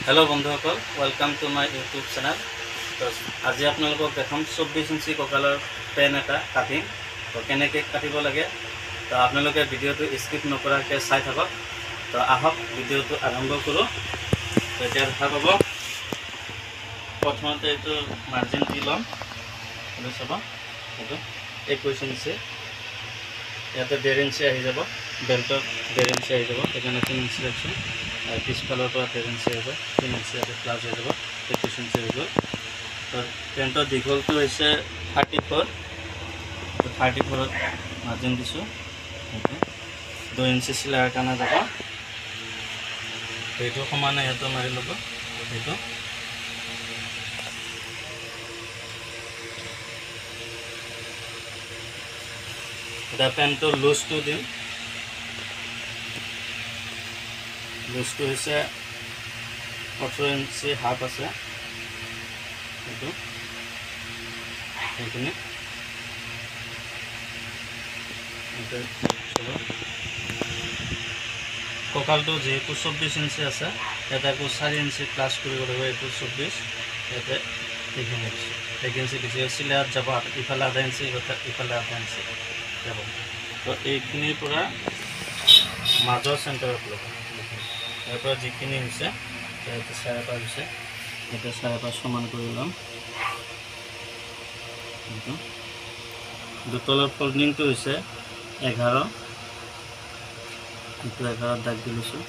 Hello বন্ধুসকল welcome to my YouTube channel আজি আপোনালোকক দেখাম চৌব্বিছ ইঞ্চি কঁকালৰ পেন এটা কাটিং। তো কেনেকৈ কাটিব লাগে তো আপোনালোকে ভিডিঅ'টো স্কিপ নকৰাকৈ চাই থাকক। তো আহক ভিডিঅ'টো আৰম্ভ কৰোঁ। তো এতিয়া দেখা পাব প্ৰথমতে এইটো মাৰ্জিন দি ল'ম। এইটো চাব এইটো একৈছ ইঞ্চি। ইয়াতে ডেৰ ইঞ্চি আহি যাব বেল্টত ডেৰ ইঞ্চি আহি যাব সেইকাৰণে তিনি ইঞ্চি ৰাখিছোঁ পিছফালৰ পৰা ডেৰ ইঞ্চি আহিব তিনি ইঞ্চি ইয়াতে প্লাছ হৈ যাব একৈছ ইঞ্চি হৈ গ'ল তো পেণ্টৰ দীঘলটো হৈছে থাৰ্টি ফ'ৰ থাৰ্টি ফ'ৰত মাৰ্জিন দিছোঁ দুই ইঞ্চি চিলাইৰ কাৰণে যাব সেইটো সমানে সিহঁতৰ মাৰি ল'ব সেইটো এতিয়া পেণ্টটোৰ লুজটো দিম লুজটো হৈছে ওঠৰ ইঞ্চি হাফ আছে সেইটো সেইখিনি। কঁকালটো যিহেতু চৌব্বিছ ইঞ্চি আছে ইয়াতে আকৌ চাৰি ইঞ্চি প্লাছ কৰিব লাগিব এইটো চৌব্বিছ ইয়াতে এইখিনি এক ইঞ্চি দিছোঁ চিলাইত যাব ইফালে আধা ইঞ্চি ইফালে আধা ইঞ্চি যাব তো এইখিনিৰ পৰা মাজৰ চেণ্টাৰত ল'ব পৰা যিখিনি হৈছে ইয়াতে চাৰে পাঁচ হৈছে। ইয়াতে চাৰে পাঁচ সমান কৰি ল'ম। দুতলৰ ফল্ডিংটো হৈছে এঘাৰ। এইটো এঘাৰত দাগ দি লৈছোঁ।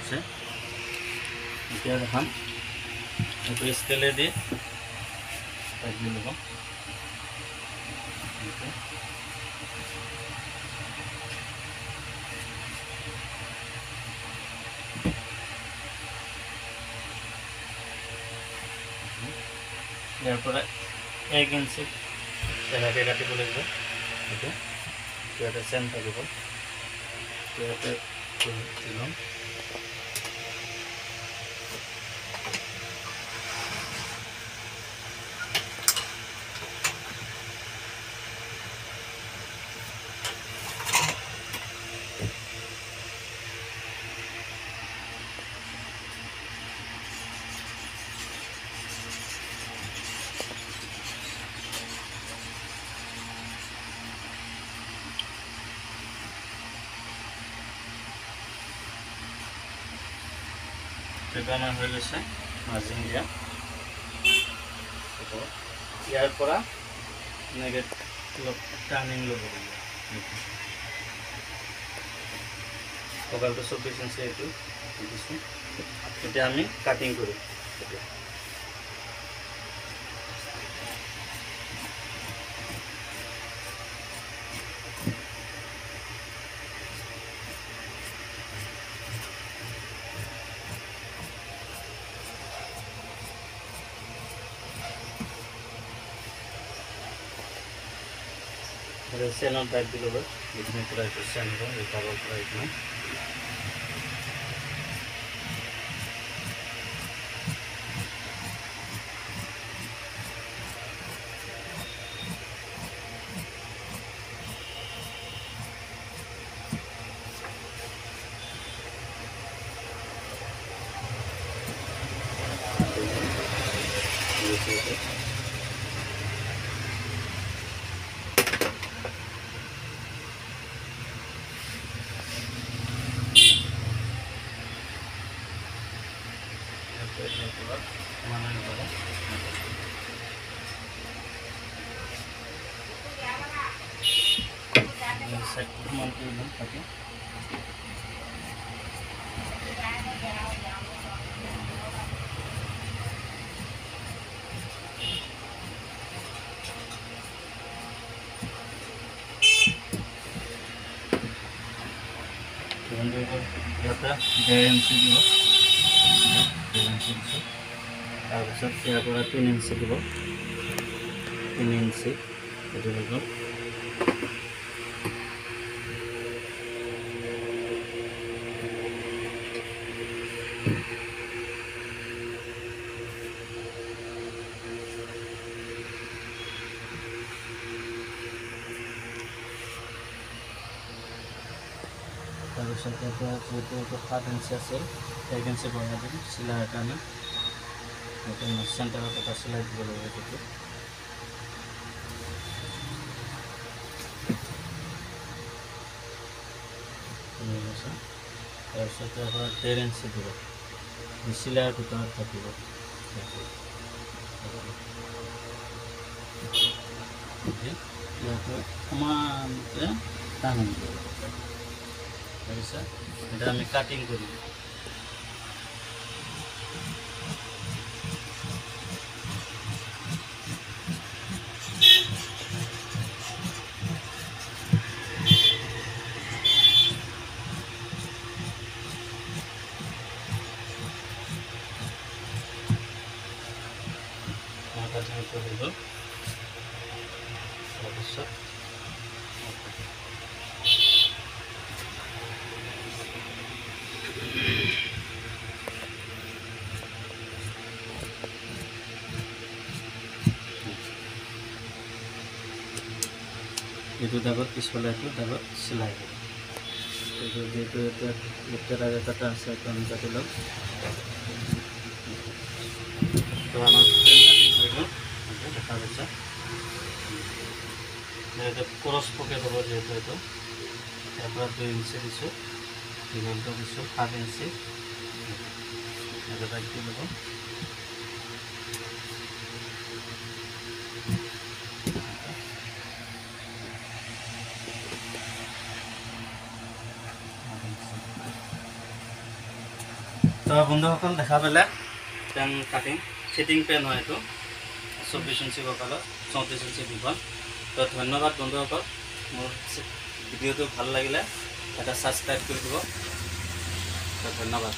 আছে। এতিয়া দেখাম। এইটো স্কেলে দি দাগ দি ল'ব এইটো। ইয়াৰ পৰা এক ইঞ্চি তেনেকৈ কাটিব লাগিব এইটো ইয়াতে চেন থাকিব ইয়াতে দি আমাৰ হৈ গৈছে মাৰ্জিন দিয়া। ইয়াৰ পৰা এনেকৈ অলপ টাৰ্ণিং ল'ব কঁকালটো চৌব্বিছ ইঞ্চি এইটো দিছোঁ এতিয়া আমি কাটিং কৰিম। এতিয়া চেনৰ দাগ দি ল'ব এইখিনি পৰা এইটো চেন হ'ব এই কাগৰ পৰা ইয়াতে ডেৰ ইঞ্চি দিব তিনি ইঞ্চি এইটো হৈ গ'ল তাৰপিছত যিহেতু এইটো সাত ইঞ্চি আছিল এক ইঞ্চি বঢ়াই দিম চিলাইৰ কাৰণে এইটো চেণ্টাৰত এটা চিলাই দিব লাগিব আছে তাৰপিছতে আপোনাৰ ডেৰ ইঞ্চি দিব চিলাইৰ ভিতৰত থাকিব সেইটো। সমানকৈ টান দিব তাৰপিছত এটা আমি কাটিং কৰিম কাটিং কৰি গ'ল এইটো দাগত পিছফালে এইটো দাগত চিলাই দিব এইটো যিহেতু এতিয়া লেফ্টেৰ আগে কাটা আছে এইটো আমি কাটি এতিয়া দেখা পাইছা এইটো ক্ৰছ পকেট হ'ব যিহেতু এইটো। ইয়াৰ পৰা দুই ইঞ্চি দিছোঁ দীঘলটো দিছোঁ সাত ইঞ্চি। এটা দি ল'ব বন্ধুসকল দেখা পালে পেন কাটিং ফিটিং পেন হয় এইটো। চৌব্বিছ ইঞ্চি কঁকালত চৌত্ৰিছ ইঞ্চি দীঘল। তো ধন্যবাদ বন্ধুসকল মোৰ ভিডিঅ'টো ভাল লাগিলে এটা ছাবস্ক্ৰাইব কৰি দিব। তো ধন্যবাদ।